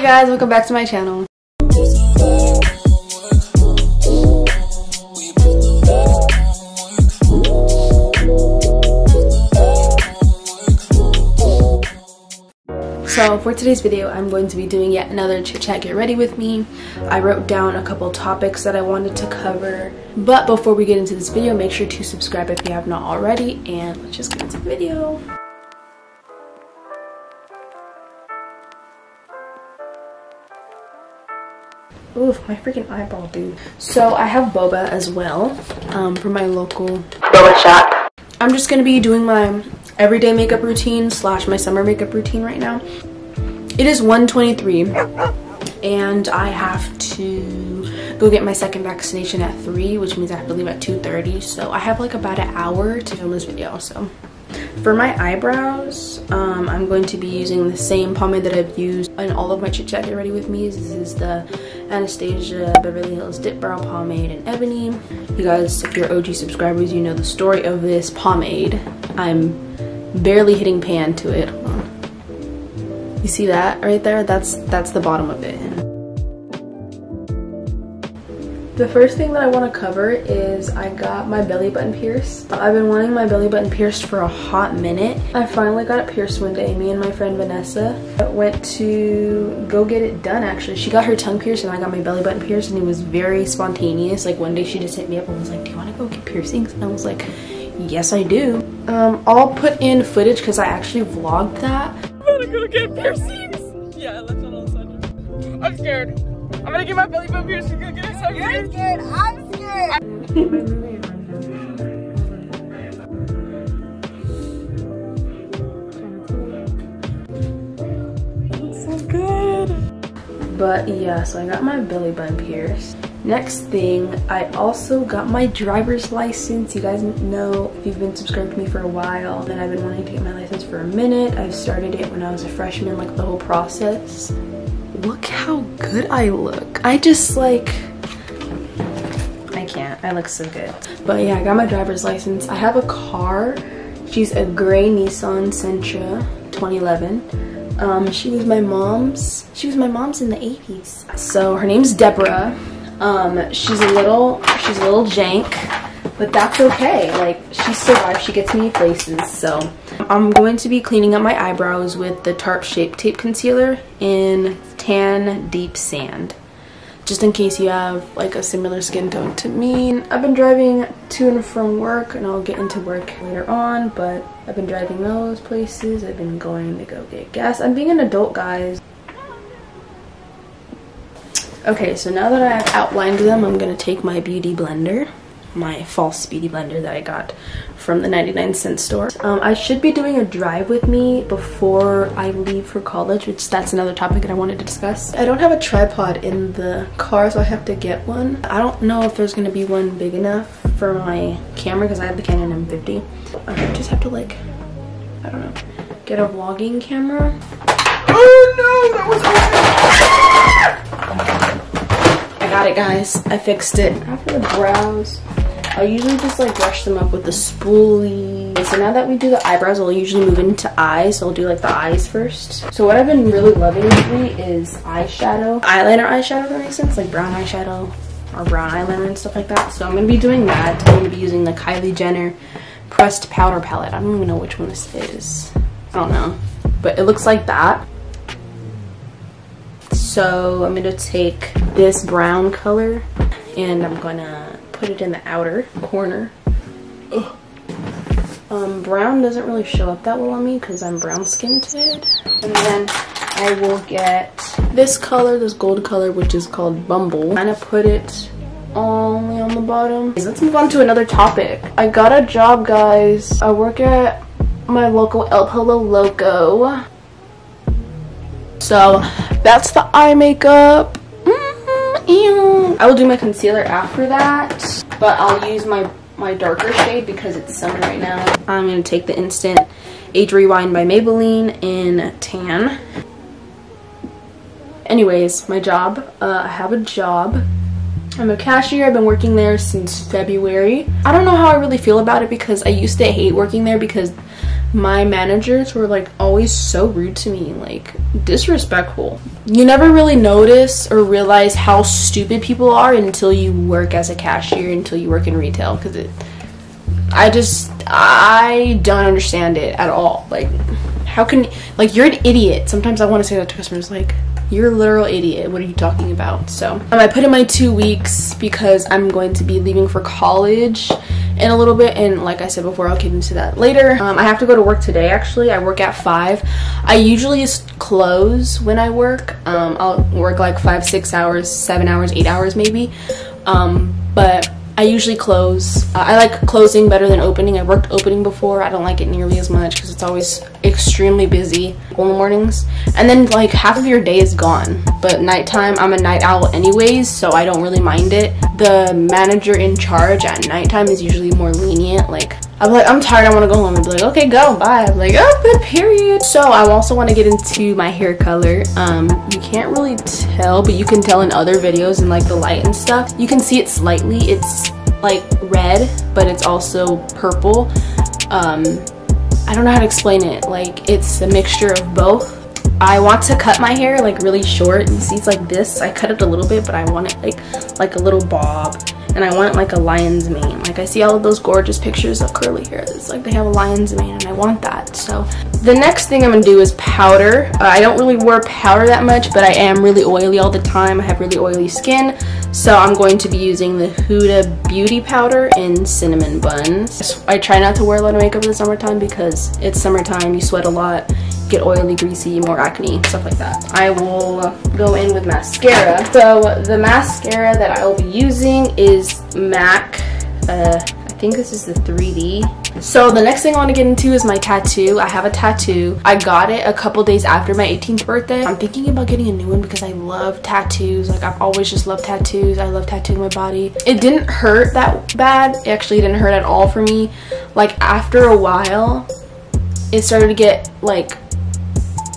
Hey guys, welcome back to my channel. So for today's video, I'm going to be doing yet another chit chat get ready with me. I wrote down a couple topics that I wanted to cover. But before we get into this video, make sure to subscribe if you have not already and let's just get into the video. Oof, my freaking eyeball, dude. So I have boba as well um, from my local boba shop. I'm just gonna be doing my everyday makeup routine slash my summer makeup routine right now. It is 1:23, and I have to go get my second vaccination at 3 which means I have to leave at 2.30 so I have like about an hour to film this video so for my eyebrows, um, I'm going to be using the same pomade that I've used in all of my Chit Chat Get Ready With Me. This is the Anastasia Beverly Hills Dip Brow Pomade in Ebony. You guys, if you're OG subscribers, you know the story of this pomade. I'm barely hitting pan to it. You see that right there? That's, that's the bottom of it. The first thing that I want to cover is I got my belly button pierced. I've been wanting my belly button pierced for a hot minute. I finally got it pierced one day, me and my friend Vanessa went to go get it done actually. She got her tongue pierced and I got my belly button pierced and it was very spontaneous. Like one day she just hit me up and was like, do you want to go get piercings? And I was like, yes I do. Um, I'll put in footage because I actually vlogged that. I'm gonna go get piercings. Yeah, let's not all I'm scared. I'm gonna get my belly button pierced. You're gonna get excited. You're scared. I'm scared. so good. But yeah, so I got my belly button pierced. Next thing, I also got my driver's license. You guys know if you've been subscribed to me for a while, then I've been wanting to get my license for a minute. I started it when I was a freshman, like the whole process look how good I look. I just like, I can't, I look so good. But yeah, I got my driver's license. I have a car. She's a gray Nissan Sentra 2011. Um, she was my mom's, she was my mom's in the 80s. So her name's Deborah. Um, she's a little, she's a little jank, but that's okay. Like, she survived, she gets me places, so. I'm going to be cleaning up my eyebrows with the Tarte Shape Tape Concealer in Tan Deep Sand. Just in case you have like a similar skin tone to me. I've been driving to and from work and I'll get into work later on, but I've been driving those places. I've been going to go get gas. I'm being an adult, guys. Okay, so now that I've outlined them, I'm going to take my beauty blender my false speedy blender that I got from the 99 cent store. Um, I should be doing a drive with me before I leave for college, which that's another topic that I wanted to discuss. I don't have a tripod in the car, so I have to get one. I don't know if there's gonna be one big enough for my camera because I have the Canon M50. I just have to like, I don't know, get a vlogging camera. Oh no, that was I got it guys, I fixed it. After the brows, I usually just like brush them up with the spoolie. So now that we do the eyebrows, I'll usually move into eyes. So I'll do like the eyes first. So what I've been really loving lately is eyeshadow. Eyeliner eyeshadow, that makes sense. Like brown eyeshadow or brown eyeliner and stuff like that. So I'm going to be doing that. I'm going to be using the Kylie Jenner pressed powder palette. I don't even know which one this is. I don't know. But it looks like that. So I'm going to take this brown color and I'm going to put it in the outer corner. Um, brown doesn't really show up that well on me because I'm brown skinned. And then I will get this color, this gold color, which is called Bumble. Kind of put it only on the bottom. Let's move on to another topic. I got a job, guys. I work at my local El Pollo Loco. So that's the eye makeup. I will do my concealer after that, but I'll use my, my darker shade because it's summer right now. I'm going to take the Instant Age Rewind by Maybelline in Tan. Anyways, my job. Uh, I have a job. I'm a cashier. I've been working there since February. I don't know how I really feel about it because I used to hate working there because my managers were like always so rude to me, like disrespectful. You never really notice or realize how stupid people are until you work as a cashier, until you work in retail, because it. I just I don't understand it at all. Like, how can like you're an idiot? Sometimes I want to say that to customers, like you're a literal idiot. What are you talking about? So um, I put in my two weeks because I'm going to be leaving for college in a little bit. And like I said before I'll get into that later. Um, I have to go to work today actually. I work at 5 I usually just close when I work. Um, I'll work like 5 6 hours 7 hours 8 hours maybe. Um, but I usually close. Uh, I like closing better than opening. I worked opening before. I don't like it nearly as much because it's always extremely busy in the mornings. And then like half of your day is gone. But nighttime, I'm a night owl anyways, so I don't really mind it. The manager in charge at nighttime is usually more lenient. Like I'm like, I'm tired, I want to go home. Be like, okay, go, bye. I'm like, oh, period. So I also want to get into my hair color. Um, you can't really tell, but you can tell in other videos and like the light and stuff. You can see it slightly. It's like red, but it's also purple. Um, I don't know how to explain it. Like it's a mixture of both. I want to cut my hair like really short. You see it's like this. I cut it a little bit, but I want it like like a little bob and I want it like a lion's mane. Like I see all of those gorgeous pictures of curly hair. It's like they have a lion's mane and I want that. So the next thing I'm gonna do is powder. Uh, I don't really wear powder that much, but I am really oily all the time. I have really oily skin. So I'm going to be using the Huda Beauty Powder in Cinnamon Buns. I try not to wear a lot of makeup in the summertime because it's summertime, you sweat a lot get oily, greasy, more acne, stuff like that. I will go in with mascara. So the mascara that I will be using is MAC, uh, I think this is the 3D. So the next thing I want to get into is my tattoo. I have a tattoo. I got it a couple days after my 18th birthday. I'm thinking about getting a new one because I love tattoos. Like I've always just loved tattoos. I love tattooing my body. It didn't hurt that bad. It actually didn't hurt at all for me. Like after a while, it started to get like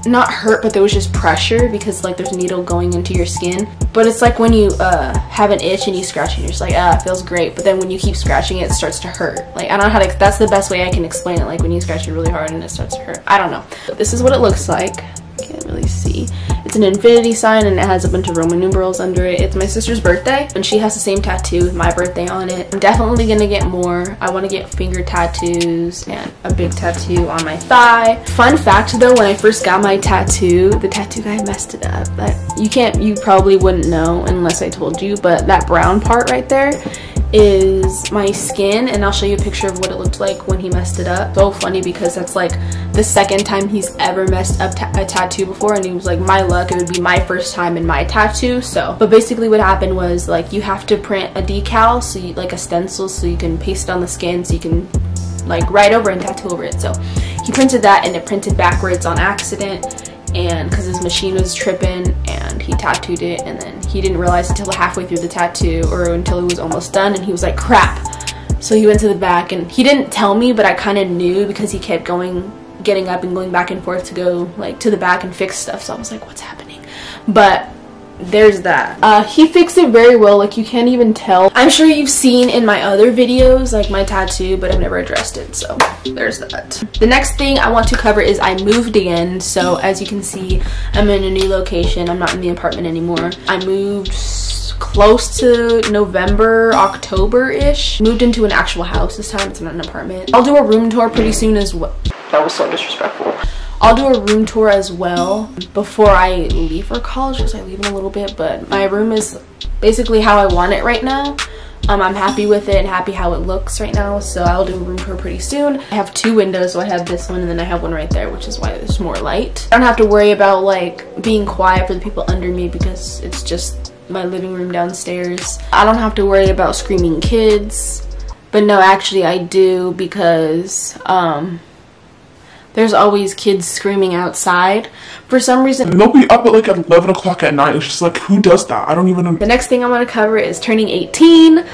not hurt but there was just pressure because like there's a needle going into your skin. But it's like when you uh, have an itch and you scratch it you're just like ah it feels great. But then when you keep scratching it, it starts to hurt. Like I don't know how to that's the best way I can explain it. Like when you scratch it really hard and it starts to hurt. I don't know. This is what it looks like. Can't really see it's an infinity sign and it has a bunch of Roman numerals under it. It's my sister's birthday and she has the same tattoo with my birthday on it. I'm definitely gonna get more. I wanna get finger tattoos and a big tattoo on my thigh. Fun fact though, when I first got my tattoo, the tattoo guy messed it up. But you can't, you probably wouldn't know unless I told you, but that brown part right there, is my skin and I'll show you a picture of what it looked like when he messed it up. So funny because that's like the second time he's ever messed up ta a tattoo before and he was like my luck it would be my first time in my tattoo so. But basically what happened was like you have to print a decal so you like a stencil so you can paste it on the skin so you can like write over and tattoo over it. So he printed that and it printed backwards on accident and because his machine was tripping and he tattooed it and then he didn't realize until halfway through the tattoo or until it was almost done and he was like crap. So he went to the back and he didn't tell me but I kind of knew because he kept going getting up and going back and forth to go like to the back and fix stuff. So I was like what's happening? But there's that. Uh, he fixed it very well, like you can't even tell. I'm sure you've seen in my other videos, like my tattoo, but I've never addressed it, so there's that. The next thing I want to cover is I moved again, so as you can see, I'm in a new location. I'm not in the apartment anymore. I moved close to November, October-ish. Moved into an actual house this time, it's not an apartment. I'll do a room tour pretty soon as well. That was so disrespectful. I'll do a room tour as well before I leave for college because I leave in a little bit. But my room is basically how I want it right now. Um, I'm happy with it and happy how it looks right now. So I'll do a room tour pretty soon. I have two windows. So I have this one and then I have one right there, which is why there's more light. I don't have to worry about like being quiet for the people under me because it's just my living room downstairs. I don't have to worry about screaming kids. But no, actually I do because um, there's always kids screaming outside. For some reason, they'll be up at like 11 o'clock at night. It's just like, who does that? I don't even know. The next thing I want to cover is turning 18.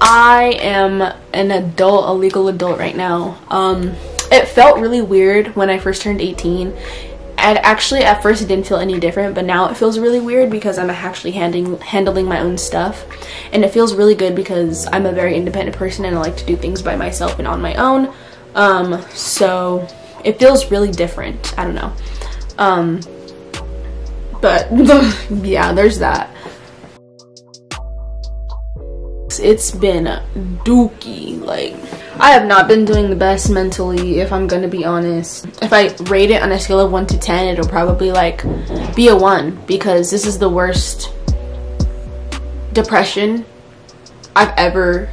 I am an adult, a legal adult right now. Um, it felt really weird when I first turned 18. And actually, at first, it didn't feel any different, but now it feels really weird because I'm actually handling handling my own stuff, and it feels really good because I'm a very independent person and I like to do things by myself and on my own. Um, so It feels really different. I don't know. Um, but yeah, there's that. It's been dookie. Like, I have not been doing the best mentally, if I'm gonna be honest. If I rate it on a scale of 1 to 10, it'll probably like be a 1 because this is the worst depression I've ever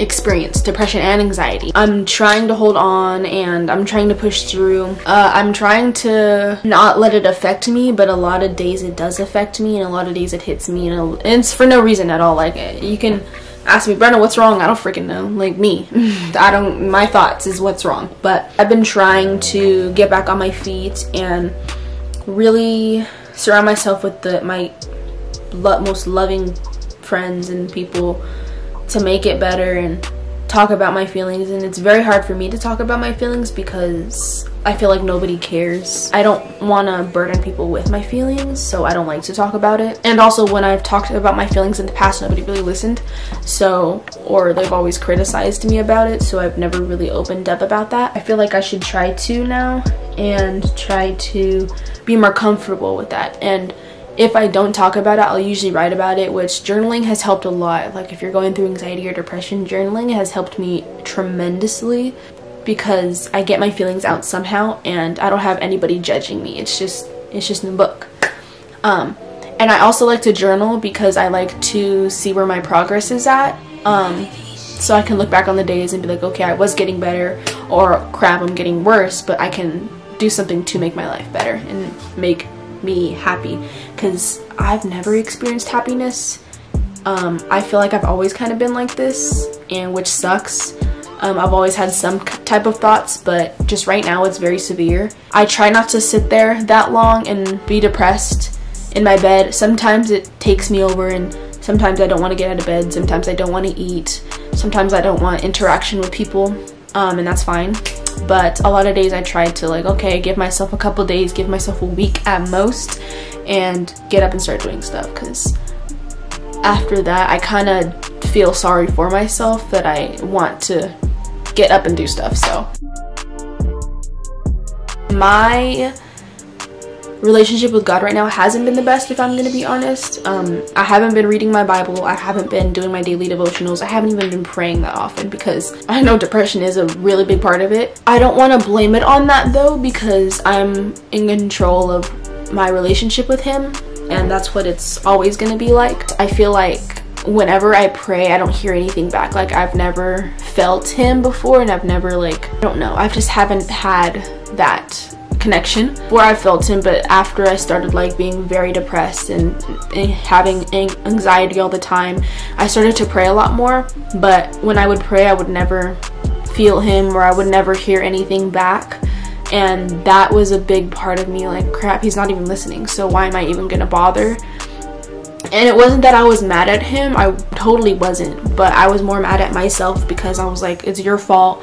experienced depression and anxiety. I'm trying to hold on and I'm trying to push through. Uh, I'm trying to not let it affect me, but a lot of days it does affect me and a lot of days it hits me and it's for no reason at all. Like you can ask me, Brenna, what's wrong? I don't freaking know. Like me, I don't, my thoughts is what's wrong. But I've been trying to get back on my feet and really surround myself with the my lo most loving friends and people to make it better and talk about my feelings and it's very hard for me to talk about my feelings because I feel like nobody cares. I don't want to burden people with my feelings so I don't like to talk about it. And also when I've talked about my feelings in the past nobody really listened so or they've always criticized me about it so I've never really opened up about that. I feel like I should try to now and try to be more comfortable with that and if I don't talk about it, I'll usually write about it, which journaling has helped a lot. Like if you're going through anxiety or depression, journaling has helped me tremendously because I get my feelings out somehow and I don't have anybody judging me. It's just it's just in the book. Um, and I also like to journal because I like to see where my progress is at. Um, so I can look back on the days and be like, okay, I was getting better, or crap, I'm getting worse, but I can do something to make my life better and make me happy because I've never experienced happiness. Um, I feel like I've always kind of been like this and which sucks. Um, I've always had some type of thoughts, but just right now it's very severe. I try not to sit there that long and be depressed in my bed. Sometimes it takes me over and sometimes I don't want to get out of bed. Sometimes I don't want to eat. Sometimes I don't want interaction with people um, and that's fine but a lot of days I try to like okay give myself a couple days give myself a week at most and get up and start doing stuff because after that I kind of feel sorry for myself that I want to get up and do stuff so my relationship with God right now hasn't been the best if I'm gonna be honest. Um, I haven't been reading my Bible, I haven't been doing my daily devotionals, I haven't even been praying that often because I know depression is a really big part of it. I don't want to blame it on that though because I'm in control of my relationship with him and that's what it's always gonna be like. I feel like whenever I pray, I don't hear anything back. Like I've never felt him before and I've never like, I don't know, I just haven't had that connection where I felt him but after I started like being very depressed and, and, having anxiety all the time I started to pray a lot more but when I would pray I would never feel him or I would never hear anything back and that was a big part of me like crap he's not even listening so why am I even gonna bother? And it wasn't that I was mad at him I totally wasn't but I was more mad at myself because I was like it's your fault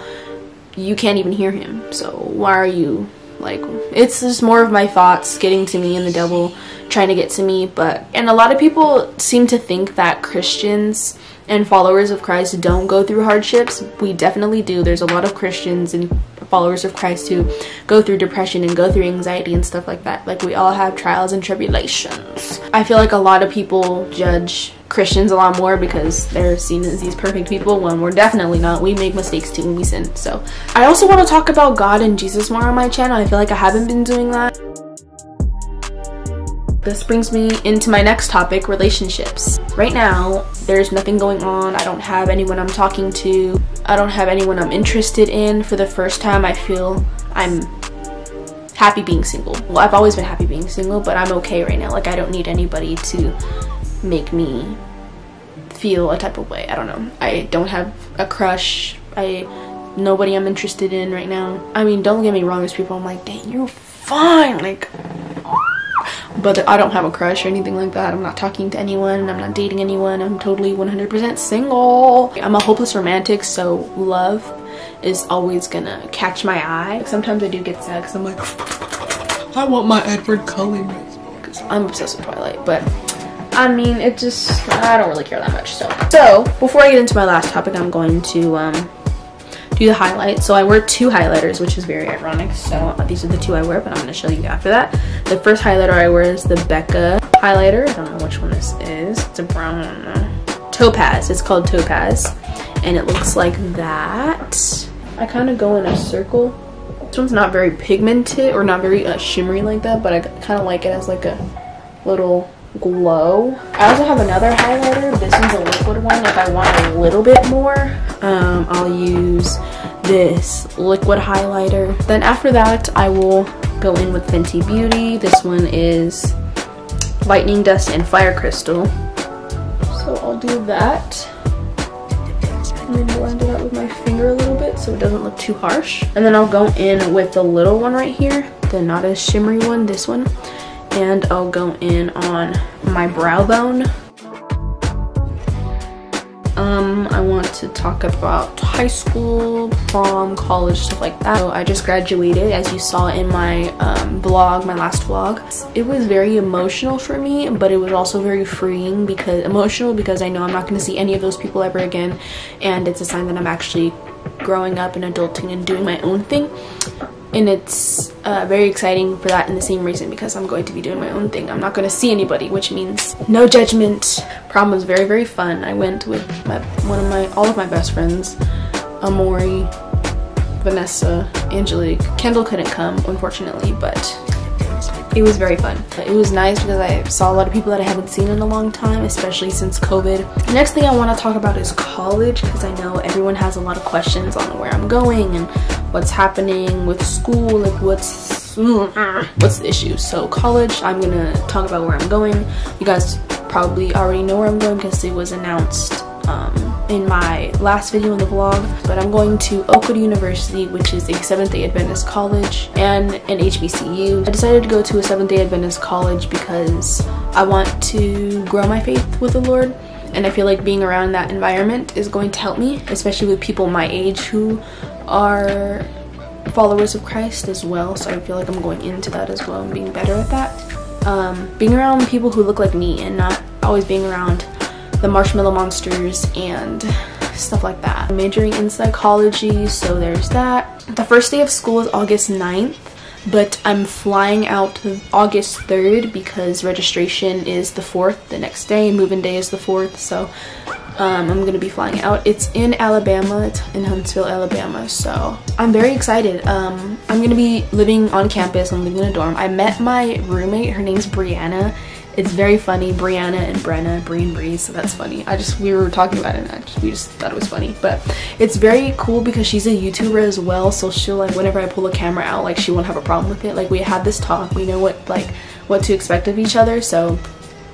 you can't even hear him so why are you like it's just more of my thoughts getting to me and the devil trying to get to me but and a lot of people seem to think that christians and followers of christ don't go through hardships we definitely do there's a lot of christians and followers of christ who go through depression and go through anxiety and stuff like that like we all have trials and tribulations i feel like a lot of people judge Christians a lot more because they're seen as these perfect people when we're definitely not. We make mistakes too we sin. So I also want to talk about God and Jesus more on my channel. I feel like I haven't been doing that. This brings me into my next topic, relationships. Right now, there's nothing going on. I don't have anyone I'm talking to. I don't have anyone I'm interested in. For the first time, I feel I'm happy being single. Well, I've always been happy being single, but I'm okay right now. Like, I don't need anybody to make me feel a type of way. I don't know. I don't have a crush. I nobody I'm interested in right now. I mean, don't get me wrong. There's people I'm like, dang, you're fine. Like, but I don't have a crush or anything like that. I'm not talking to anyone. I'm not dating anyone. I'm totally 100% single. I'm a hopeless romantic, so love is always gonna catch my eye. Sometimes I do get sad because I'm like, I want my Edward Cullen I'm obsessed with Twilight, but I mean, it just, I don't really care that much, so. So, before I get into my last topic, I'm going to um, do the highlight. So I wear two highlighters, which is very ironic. So these are the two I wear, but I'm gonna show you after that. The first highlighter I wear is the Becca highlighter. I don't know which one this is. It's a brown one. Topaz, it's called Topaz. And it looks like that. I kind of go in a circle. This one's not very pigmented or not very uh, shimmery like that, but I kind of like it as like a little glow. I also have another highlighter. This one's a liquid one. If I want a little bit more, um, I'll use this liquid highlighter. Then after that, I will go in with Fenty Beauty. This one is Lightning Dust and Fire Crystal. So I'll do that. And then blend it out with my finger a little bit so it doesn't look too harsh. And then I'll go in with the little one right here, the not as shimmery one, this one and I'll go in on my brow bone. Um, I want to talk about high school, prom, college, stuff like that. So I just graduated, as you saw in my um, vlog, my last vlog. It was very emotional for me, but it was also very freeing because emotional because I know I'm not going to see any of those people ever again, and it's a sign that I'm actually growing up and adulting and doing my own thing and it's uh, very exciting for that in the same reason because I'm going to be doing my own thing. I'm not going to see anybody, which means no judgment. Prom was very, very fun. I went with my, one of my, all of my best friends, Amori, Vanessa, Angelique. Kendall couldn't come, unfortunately, but it was very fun. It was nice because I saw a lot of people that I haven't seen in a long time, especially since COVID. The next thing I want to talk about is college because I know everyone has a lot of questions on where I'm going and what's happening with school, like what's what's the issue. So college, I'm gonna talk about where I'm going. You guys probably already know where I'm going because it was announced um, in my last video in the vlog, but I'm going to Oakwood University, which is a Seventh-day Adventist college and an HBCU. I decided to go to a Seventh-day Adventist college because I want to grow my faith with the Lord and I feel like being around that environment is going to help me, especially with people my age who are followers of Christ as well. So I feel like I'm going into that as well and being better at that. Um, being around people who look like me and not always being around the marshmallow monsters and stuff like that. I'm majoring in psychology, so there's that. The first day of school is August 9th, but I'm flying out August 3rd because registration is the 4th the next day, move-in day is the 4th, so um, I'm gonna be flying out. It's in Alabama, it's in Huntsville, Alabama, so I'm very excited. Um, I'm gonna be living on campus, I'm living in a dorm. I met my roommate, her name's Brianna. It's very funny, Brianna and Brenna, Bree and Breeze, so that's funny. I just, we were talking about it and I just, we just thought it was funny. But it's very cool because she's a YouTuber as well, so she'll like, whenever I pull a camera out, like she won't have a problem with it. Like we had this talk, we know what, like, what to expect of each other, so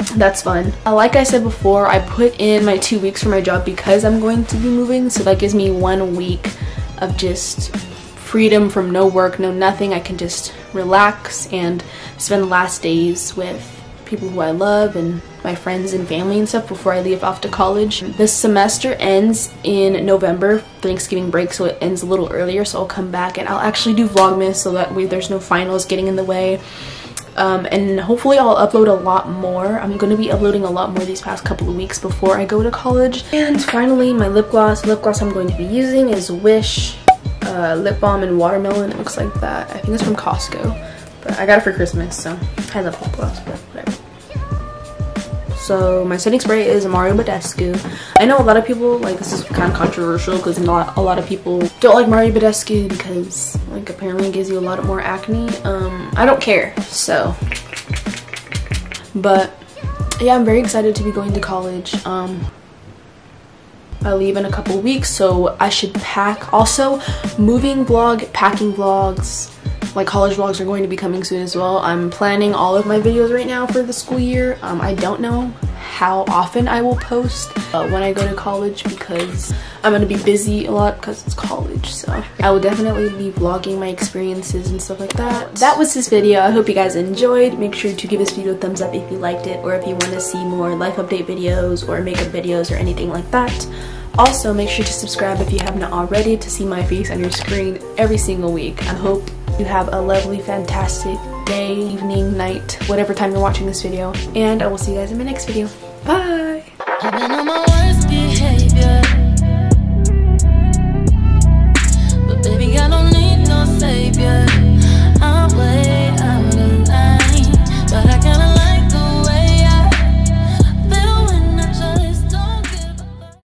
that's fun. Uh, like I said before, I put in my two weeks for my job because I'm going to be moving, so that gives me one week of just freedom from no work, no nothing. I can just relax and spend last days with people who I love and my friends and family and stuff before I leave off to college. This semester ends in November, Thanksgiving break, so it ends a little earlier, so I'll come back and I'll actually do Vlogmas so that way there's no finals getting in the way um, and hopefully I'll upload a lot more. I'm going to be uploading a lot more these past couple of weeks before I go to college. And finally, my lip gloss. Lip gloss I'm going to be using is Wish uh, Lip Balm and Watermelon. It looks like that. I think it's from Costco. But I got it for Christmas, so I love lip gloss, but whatever. So my setting spray is Mario Badescu. I know a lot of people, like this is kind of controversial because not a lot of people don't like Mario Badescu because like apparently it gives you a lot more acne. Um, I don't care, so. But yeah, I'm very excited to be going to college. Um, I leave in a couple weeks, so I should pack. Also, moving vlog, packing vlogs, like college vlogs are going to be coming soon as well. I'm planning all of my videos right now for the school year. Um, I don't know how often I will post uh, when I go to college because I'm going to be busy a lot because it's college. So I will definitely be vlogging my experiences and stuff like that. That was this video. I hope you guys enjoyed. Make sure to give this video a thumbs up if you liked it or if you want to see more life update videos or makeup videos or anything like that. Also, make sure to subscribe if you have not already to see my face on your screen every single week. I hope you have a lovely, fantastic day, evening, night, whatever time you're watching this video. And I will see you guys in my next video. Bye!